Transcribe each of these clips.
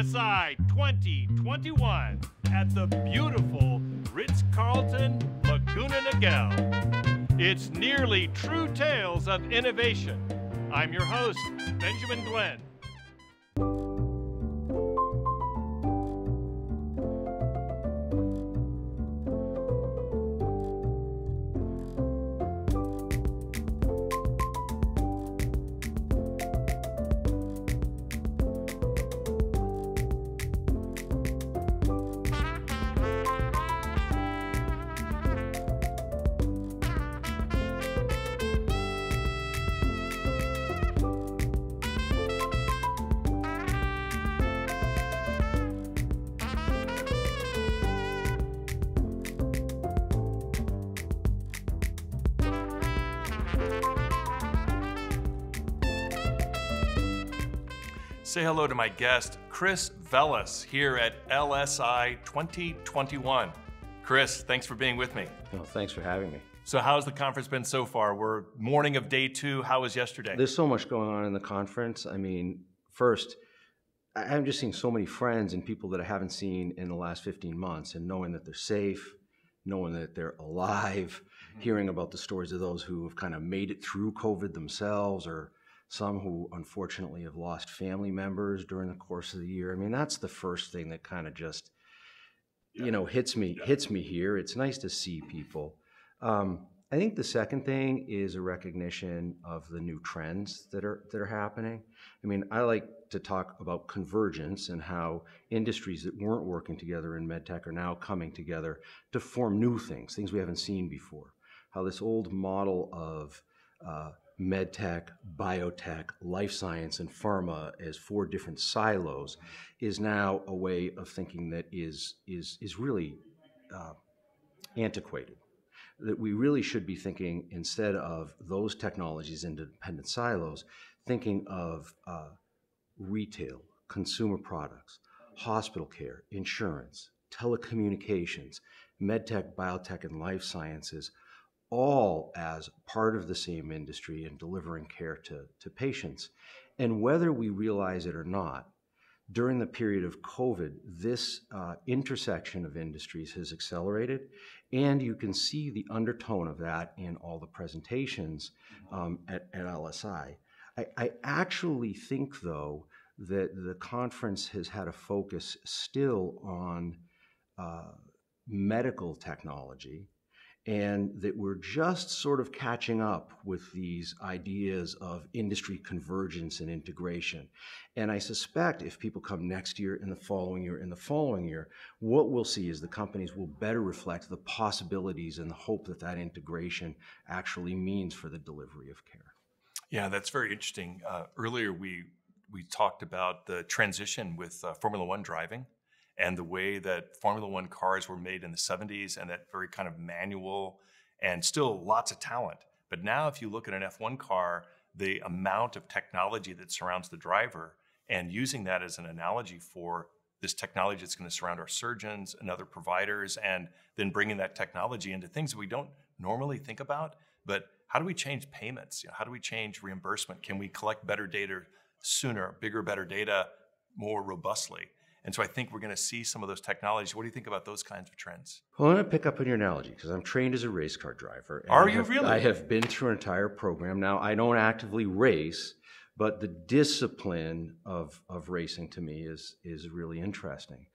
LSI 2021 at the beautiful Ritz Carlton Laguna Niguel. It's nearly true tales of innovation. I'm your host, Benjamin Glenn. Say hello to my guest, Chris Velis, here at LSI 2021. Chris, thanks for being with me. Well, thanks for having me. So, how's the conference been so far? We're morning of day two. How was yesterday? There's so much going on in the conference. I mean, first, I'm just seeing so many friends and people that I haven't seen in the last 15 months, and knowing that they're safe, knowing that they're alive, mm-hmm. hearing about the stories of those who have kind of made it through COVID themselves or some who unfortunately have lost family members during the course of the year. I mean, that's the first thing that kind of just, yeah. you know, hits me yeah. hits me here. It's nice to see people. Um, I think the second thing is a recognition of the new trends that are that are happening. I mean, I like to talk about convergence and how industries that weren't working together in medtech are now coming together to form new things, things we haven't seen before. How this old model of uh, medtech, biotech, life science, and pharma as four different silos is now a way of thinking that is, is, is really uh, antiquated. That we really should be thinking, instead of those technologies in independent silos, thinking of uh, retail, consumer products, hospital care, insurance, telecommunications, medtech, biotech, and life sciences all as part of the same industry and delivering care to, to patients. And whether we realize it or not, during the period of COVID, this uh, intersection of industries has accelerated, and you can see the undertone of that in all the presentations um, at, at, LSI. I, I, actually think, though, that the conference has had a focus still on uh, medical technology and that we're just sort of catching up with these ideas of industry convergence and integration. And I suspect if people come next year and the following year and the following year, what we'll see is the companies will better reflect the possibilities and the hope that that integration actually means for the delivery of care. Yeah, that's very interesting. Uh, earlier, we we talked about the transition with uh, Formula One driving and the way that Formula One cars were made in the 70s and that very kind of manual and still lots of talent. But now, if you look at an F1 car, the amount of technology that surrounds the driver and using that as an analogy for this technology that's going to surround our surgeons and other providers, and then bringing that technology into things that we don't normally think about. But how do we change payments? You know, how do we change reimbursement? Can we collect better data sooner, bigger, better data more robustly? And so I think we're going to see some of those technologies. What do you think about those kinds of trends? Well, I'm going to pick up on your analogy because I'm trained as a race car driver. Are you have, really? I have been through an entire program. Now, I don't actively race, but the discipline of, of racing to me is, is really interesting.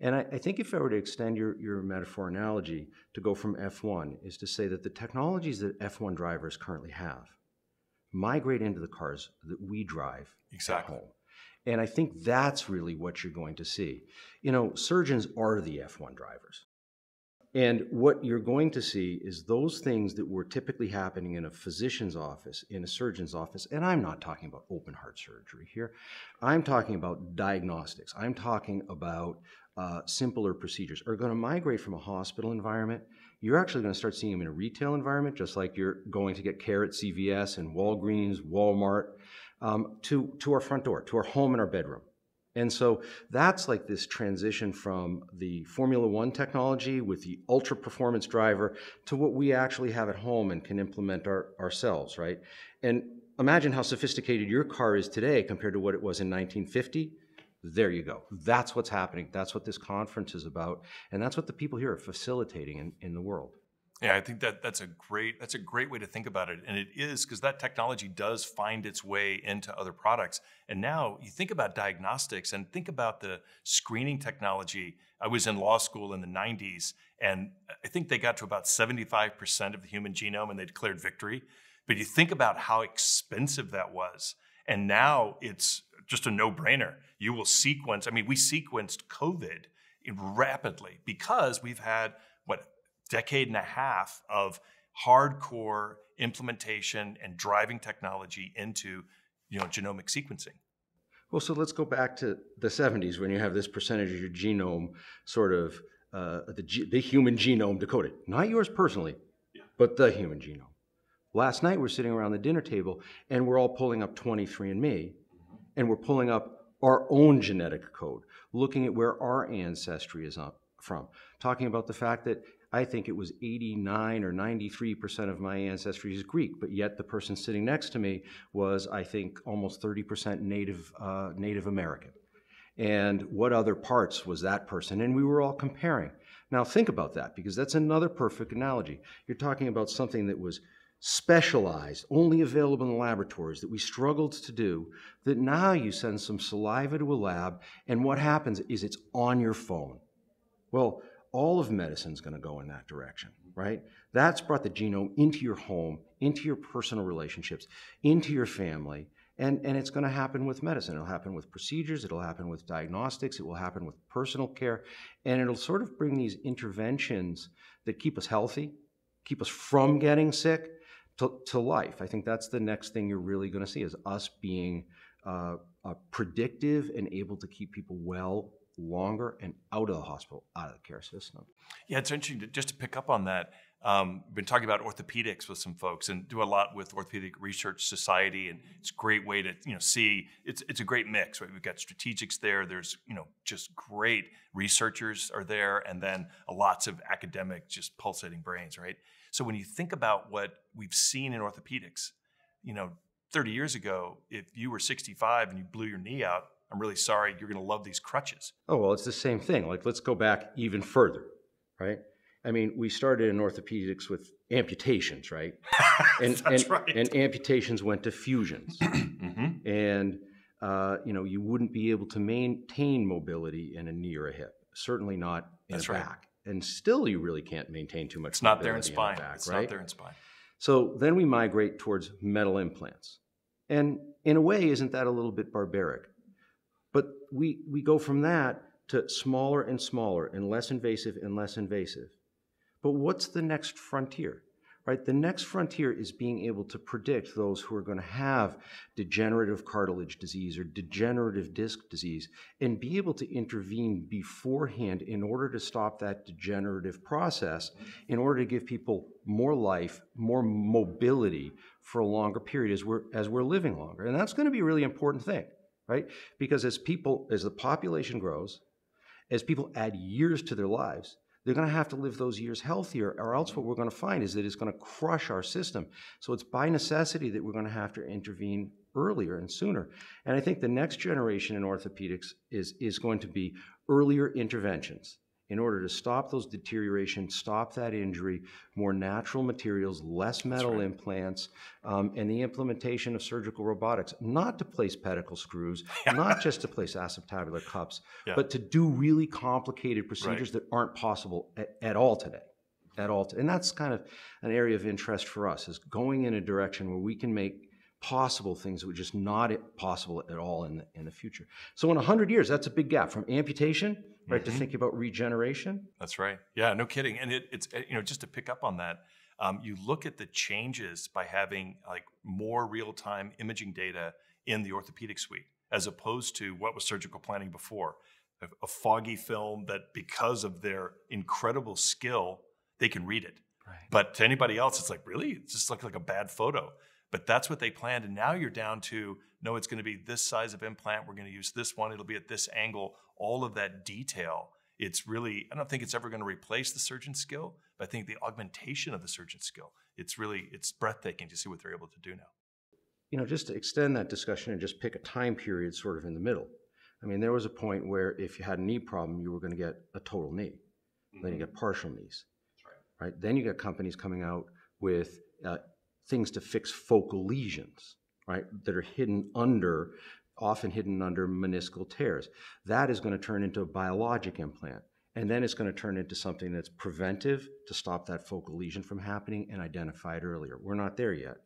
And I, I, think if I were to extend your, your metaphor analogy to go from F1, is to say that the technologies that F1 drivers currently have migrate into the cars that we drive exactly. at home. And I think that's really what you're going to see. You know, surgeons are the F1 drivers. And what you're going to see is those things that were typically happening in a physician's office, in a surgeon's office, and I'm not talking about open heart surgery here. I'm talking about diagnostics. I'm talking about uh, simpler procedures are going to migrate from a hospital environment. You're actually going to start seeing them in a retail environment, just like you're going to get care at CVS and Walgreens, Walmart um, to, to our front door, to our home and our bedroom. And so that's like this transition from the Formula One technology with the ultra performance driver to what we actually have at home and can implement our, ourselves, right? And imagine how sophisticated your car is today compared to what it was in 1950. There you go. That's what's happening. That's what this conference is about. And that's what the people here are facilitating in, in the world. Yeah, I think that that's a great that's a great way to think about it, and it is because that technology does find its way into other products. And now you think about diagnostics and think about the screening technology. I was in law school in the '90s, and I think they got to about 75 percent of the human genome, and they declared victory. But you think about how expensive that was, and now it's just a no-brainer. You will sequence. I mean, we sequenced COVID rapidly because we've had what decade and a half of hardcore implementation and driving technology into you know genomic sequencing. Well, so let's go back to the 70s when you have this percentage of your genome sort of uh, the, the human genome decoded. Not yours personally, yeah. but the human genome. Last night we're sitting around the dinner table and we're all pulling up 23andMe mm-hmm. and we're pulling up our own genetic code, looking at where our ancestry is from, talking about the fact that I think it was 89 or 93% of my ancestry is Greek, but yet the person sitting next to me was, I think, almost 30% Native, uh, Native American. And what other parts was that person? And we were all comparing. Now, think about that because that's another perfect analogy. You're talking about something that was specialized, only available in the laboratories that we struggled to do, that now you send some saliva to a lab, and what happens is it's on your phone. Well, all of medicine is going to go in that direction, right? That's brought the genome into your home, into your personal relationships, into your family. And, and it's going to happen with medicine. It'll happen with procedures, it'll happen with diagnostics, it will happen with personal care, and it'll sort of bring these interventions that keep us healthy, keep us from getting sick to, to life. I think that's the next thing you're really going to see is us being uh, uh, predictive and able to keep people well longer and out of the hospital, out of the care system. Yeah, it's interesting to, just to pick up on that. Um, been talking about orthopedics with some folks and do a lot with Orthopedic Research Society, and it's a great way to you know see it's it's a great mix. Right, we've got strategics there. There's you know just great researchers are there, and then lots of academic just pulsating brains. Right. So when you think about what we've seen in orthopedics, you know, 30 years ago, if you were 65 and you blew your knee out, I'm really sorry, you're going to love these crutches. Oh, well, it's the same thing. Like, let's go back even further, right? I mean, we started in orthopedics with amputations, right? And, and, right. and amputations went to fusions. mm-hmm. And, uh, you know, you wouldn't be able to maintain mobility in a knee or a hip, certainly not in That's a right. back. And still, you really can't maintain too much. It's not there in spine. The back, it's right? not there in spine. So then we migrate towards metal implants. And in a way, isn't that a little bit barbaric? But we, we go from that to smaller and smaller and less invasive and less invasive. But what's the next frontier? Right? The next frontier is being able to predict those who are going to have degenerative cartilage disease or degenerative disc disease and be able to intervene beforehand in order to stop that degenerative process, in order to give people more life, more mobility for a longer period as we're, as we're living longer. And that's going to be a really important thing right? Because as people, as the population grows, as people add years to their lives, they're going to have to live those years healthier, or else what we're going to find is that it's going to crush our system. So it's by necessity that we're going to have to intervene earlier and sooner. And I think the next generation in orthopedics is, is going to be earlier interventions in order to stop those deterioration, stop that injury, more natural materials, less metal right. implants, um, and the implementation of surgical robotics, not to place pedicle screws, not just to place acetabular cups, yeah. but to do really complicated procedures right. that aren't possible at, at all today. At all, and that's kind of an area of interest for us is going in a direction where we can make possible things that were just not possible at all in the, in the future. So in 100 years, that's a big gap from amputation right? Mm-hmm. To think about regeneration. That's right. Yeah, no kidding. And it, it's you know just to pick up on that, um, you look at the changes by having like more real time imaging data in the orthopedic suite as opposed to what was surgical planning before. A, a foggy film that because of their incredible skill, they can read it. Right. But to anybody else, it's like, really? It's just like, like a bad photo. But that's what they planned. And now you're down to no, it's going to be this size of implant. We're going to use this one. It'll be at this angle. All of that detail. It's really, I don't think it's ever going to replace the surgeon's skill, but I think the augmentation of the surgeon's skill, it's really, it's breathtaking to see what they're able to do now. You know, just to extend that discussion and just pick a time period sort of in the middle. I mean, there was a point where if you had a knee problem, you were going to get a total knee. Then you get partial knees. right. right. Then you get companies coming out with uh, things to fix focal lesions, right, that are hidden under, often hidden under meniscal tears. That is going to turn into a biologic implant. And then it's going to turn into something that's preventive to stop that focal lesion from happening and identify it earlier. We're not there yet.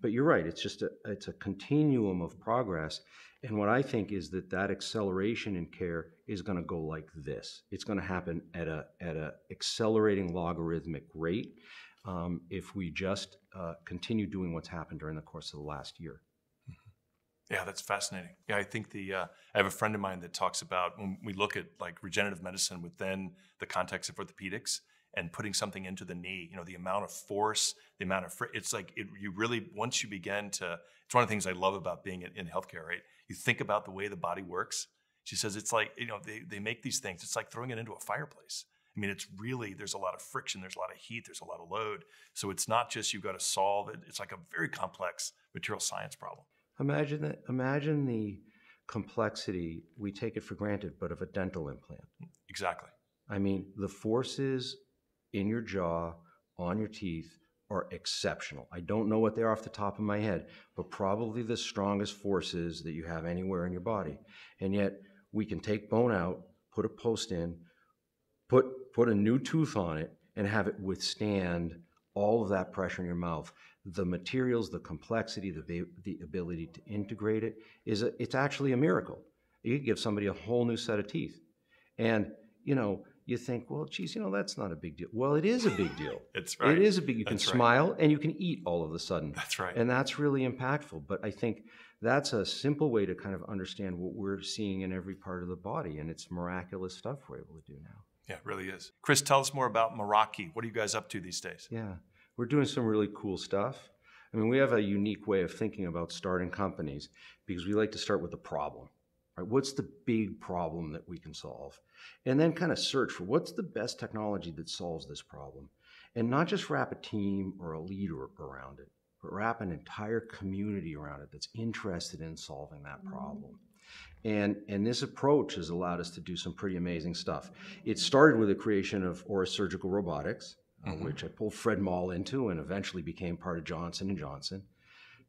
But you're right, it's just a, it's a continuum of progress. And what I think is that that acceleration in care is going to go like this. It's going to happen at a at a accelerating logarithmic rate um, if we just uh, continue doing what's happened during the course of the last year. Yeah, that's fascinating. Yeah, I think the uh, I have a friend of mine that talks about when we look at like regenerative medicine within the context of orthopedics and putting something into the knee. You know, the amount of force, the amount of fr- it's like it, you really once you begin to. It's one of the things I love about being in, in healthcare. Right, you think about the way the body works. She says it's like you know they they make these things. It's like throwing it into a fireplace. I mean, it's really there's a lot of friction, there's a lot of heat, there's a lot of load. So it's not just you've got to solve it. It's like a very complex material science problem. Imagine that. Imagine the complexity. We take it for granted, but of a dental implant. Exactly. I mean, the forces in your jaw, on your teeth, are exceptional. I don't know what they are off the top of my head, but probably the strongest forces that you have anywhere in your body. And yet, we can take bone out, put a post in, put put a new tooth on it, and have it withstand all of that pressure in your mouth the materials, the complexity, the, the ability to integrate it is a, it's actually a miracle. You could give somebody a whole new set of teeth. And, you know, you think, well, geez, you know, that's not a big deal. Well, it is a big deal. it's right. It is a big. You that's can smile and you can eat all of a sudden. That's right. And that's really impactful. But I think that's a simple way to kind of understand what we're seeing in every part of the body, and it's miraculous stuff we're able to do now. Yeah, it really is. Chris, tell us more about Miraki. What are you guys up to these days? Yeah we're doing some really cool stuff. I mean, we have a unique way of thinking about starting companies because we like to start with the problem. Right? What's the big problem that we can solve? And then kind of search for what's the best technology that solves this problem. And not just wrap a team or a leader around it, but wrap an entire community around it that's interested in solving that problem. And, and this approach has allowed us to do some pretty amazing stuff. It started with the creation of Auris Surgical Robotics, mm-hmm. which I pulled Fred Moll into and eventually became part of Johnson and Johnson.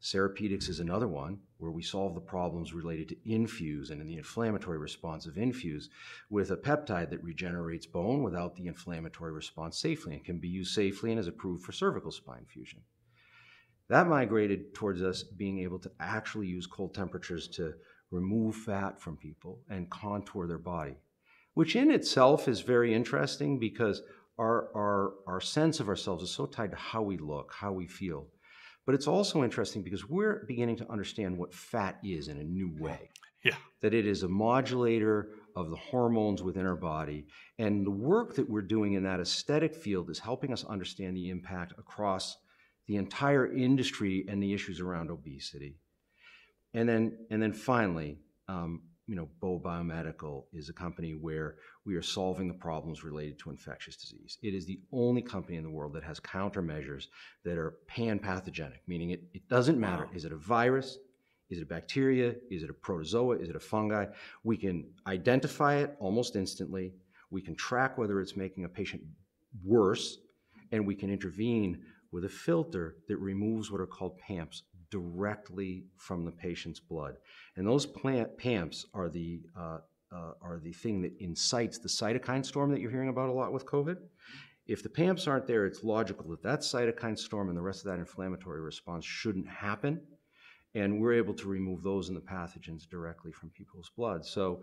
Cerapedics is another one where we solve the problems related to infuse and in the inflammatory response of infuse with a peptide that regenerates bone without the inflammatory response safely and can be used safely and is approved for cervical spine fusion. That migrated towards us being able to actually use cold temperatures to remove fat from people and contour their body, which in itself is very interesting because our, our, our sense of ourselves is so tied to how we look, how we feel. But it's also interesting because we're beginning to understand what fat is in a new way. Yeah. That it is a modulator of the hormones within our body. And the work that we're doing in that aesthetic field is helping us understand the impact across the entire industry and the issues around obesity. And then, and then finally, um, you know, BOA Biomedical is a company where we are solving the problems related to infectious disease. It is the only company in the world that has countermeasures that are pan-pathogenic, meaning it, it doesn't matter. Wow. Is it a virus? Is it a bacteria? Is it a protozoa? Is it a fungi? We can identify it almost instantly. We can track whether it's making a patient worse, and we can intervene with a filter that removes what are called PAMPs, directly from the patient's blood. And those plant PAMPs are the, uh, uh, are the thing that incites the cytokine storm that you're hearing about a lot with COVID. If the PAMPs aren't there, it's logical that that cytokine storm and the rest of that inflammatory response shouldn't happen. And we're able to remove those and the pathogens directly from people's blood. So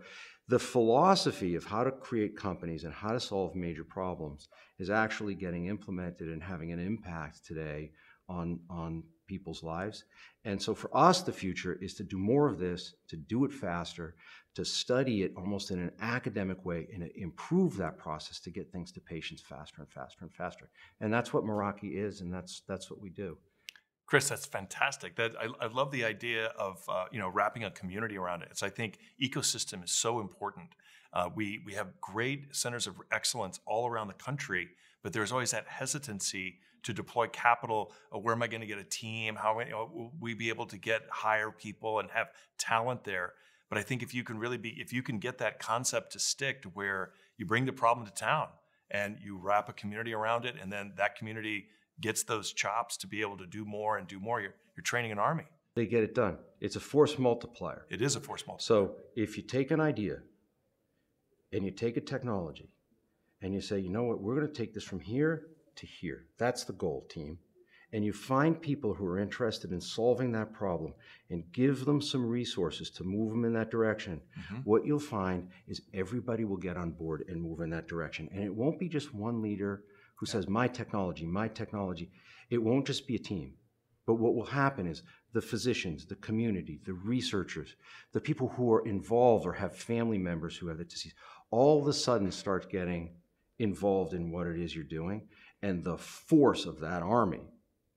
the philosophy of how to create companies and how to solve major problems is actually getting implemented and having an impact today on, on people's lives. And so for us, the future is to do more of this, to do it faster, to study it almost in an academic way and improve that process to get things to patients faster and faster and faster. And that's what Miraki is, and that's that's what we do. Chris, that's fantastic. That I, I love the idea of uh, you know wrapping a community around it. It's I think ecosystem is so important. Uh, we we have great centers of excellence all around the country, but there's always that hesitancy to deploy capital. Uh, where am I going to get a team? How you know, will we be able to get hire people and have talent there? But I think if you can really be, if you can get that concept to stick to where you bring the problem to town and you wrap a community around it, and then that community gets those chops to be able to do more and do more, you're, you're training an army. They get it done. It's a force multiplier. It is a force multiplier. So if you take an idea and you take a technology and you say, you know what, we're going to take this from here to here. That's the goal, team. And you find people who are interested in solving that problem and give them some resources to move them in that direction. Mm-hmm. What you'll find is everybody will get on board and move in that direction. And it won't be just one leader who says, my technology, my technology. It won't just be a team. But what will happen is the physicians, the community, the researchers, the people who are involved or have family members who have the disease, all of a sudden start getting involved in what it is you're doing. And the force of that army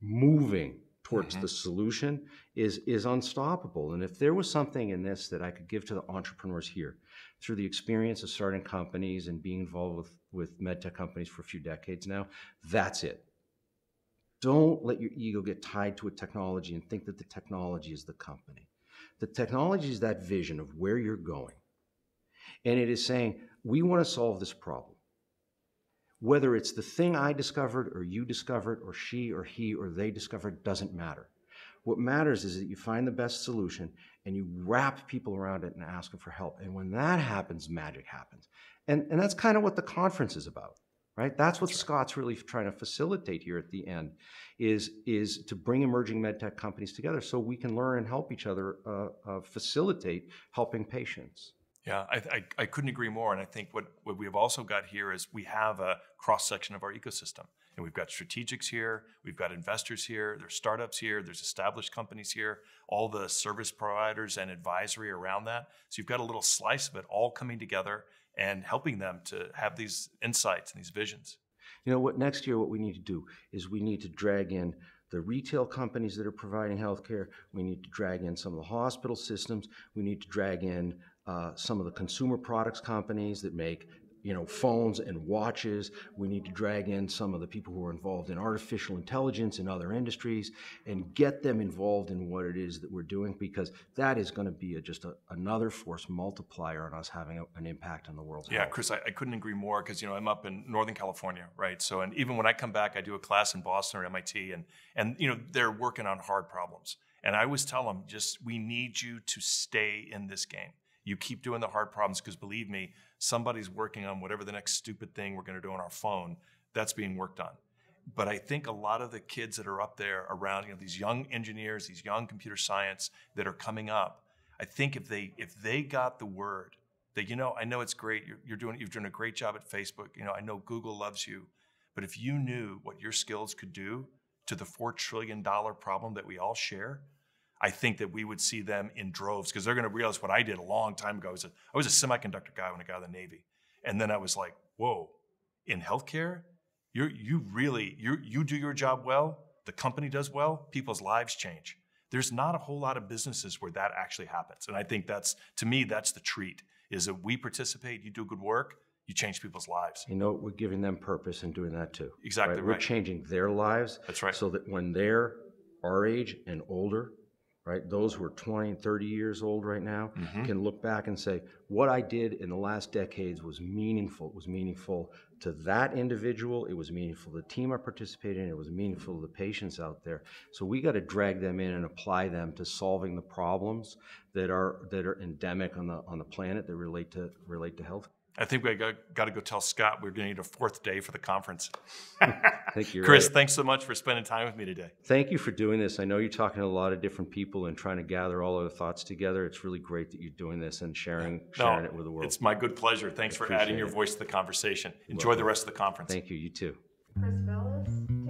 moving towards mm-hmm. the solution is, is unstoppable. And if there was something in this that I could give to the entrepreneurs here through the experience of starting companies and being involved with, with medtech companies for a few decades now, that's it. Don't let your ego get tied to a technology and think that the technology is the company. The technology is that vision of where you're going. And it is saying, we want to solve this problem. Whether it's the thing I discovered, or you discovered, or she, or he, or they discovered, doesn't matter. What matters is that you find the best solution and you wrap people around it and ask them for help. And when that happens, magic happens. And, and that's kind of what the conference is about right? That's what That's right. Scott's really trying to facilitate here at the end, is is to bring emerging medtech companies together so we can learn and help each other uh, uh, facilitate helping patients. Yeah, I, I, I, couldn't agree more. And I think what, what we have also got here is we have a cross section of our ecosystem. And we've got strategics here, we've got investors here, there's startups here, there's established companies here, all the service providers and advisory around that. So you've got a little slice of it all coming together and helping them to have these insights and these visions. You know what? Next year, what we need to do is we need to drag in the retail companies that are providing healthcare. We need to drag in some of the hospital systems. We need to drag in uh, some of the consumer products companies that make you know, phones and watches. We need to drag in some of the people who are involved in artificial intelligence and other industries and get them involved in what it is that we're doing because that is going to be a, just a, another force multiplier on us having a, an impact on the world. Yeah, health. Chris, I, I, couldn't agree more because you know I'm up in Northern California, right? So, and even when I come back, I do a class in Boston or MIT, and and you know they're working on hard problems. And I always tell them, just we need you to stay in this game. You keep doing the hard problems because believe me, somebody's working on whatever the next stupid thing we're going to do on our phone. That's being worked on. But I think a lot of the kids that are up there around, you know, these young engineers, these young computer science that are coming up, I think if they if they got the word that you know, I know it's great, you're, you're doing you've done a great job at Facebook. You know, I know Google loves you, but if you knew what your skills could do to the four trillion dollar problem that we all share, I think that we would see them in droves because they're going to realize what I did a long time ago. I was a, I was a semiconductor guy when I got out of the Navy. And then I was like, whoa, in healthcare, you you really, you you do your job well, the company does well, people's lives change. There's not a whole lot of businesses where that actually happens. And I think that's, to me, that's the treat, is that we participate, you do good work, you change people's lives. You know, we're giving them purpose in doing that too. Exactly right. right. We're changing their lives. That's right. So that when they're our age and older, right? Those who are 20 and 30 years old right now mm-hmm. can look back and say, what I did in the last decades was meaningful. It was meaningful to that individual. It was meaningful to the team I participated in. It was meaningful to the patients out there. So we got to drag them in and apply them to solving the problems that are that are endemic on the on the planet that relate to relate to health. I think we got, got to go tell Scott we're going to need a fourth day for the conference. Thank you. Chris, right. thanks so much for spending time with me today. Thank you for doing this. I know you're talking to a lot of different people and trying to gather all of the thoughts together. It's really great that you're doing this and sharing sharing no, it with the world. It's my good pleasure. Thanks for adding your voice to the conversation. Enjoy well, the rest of the conference. Thank you. You too. Chris Velis.